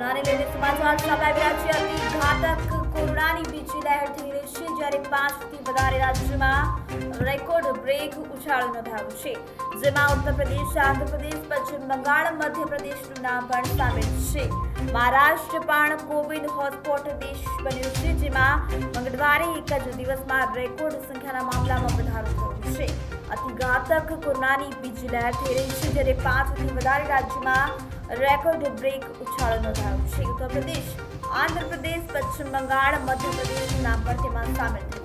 કોરોનાને લઈને સમાચાર સામે રહ્યા છે. અતિ ઘાતક કોરોનાની બીજી લહેર થઈ રહી છે, જ્યારે પાંચથી વધારે રાજ્યમાં રેકોર્ડ બ્રેક ઉછાળો નોંધાયો છે, જેમાં ઉત્તર પ્રદેશ આંધ્રપ્રદેશ, પશ્ચિમ બંગાળ, મધ્યપ્રદેશનું નામ પણ સામેલ છે. મહારાષ્ટ્ર પણ કોવિડ હોટસ્પોટ દેશ બન્યો છે, જેમાં મંગળવારે એક જ દિવસમાં રેકોર્ડ સંખ્યાના મામલામાં વધારો થયો છે. ઘાતક કોરોનાની બીજી લહેર થઈ રહી છે, જ્યારે પાંચથી વધારે રાજ્યમાં રેકોર્ડ બ્રેક ઉછાળો નોંધાયો છે. ઉત્તર પ્રદેશ આંધ્રપ્રદેશ પશ્ચિમ બંગાળ, મધ્યપ્રદેશ નામ પણ તેમાં સામેલ થયું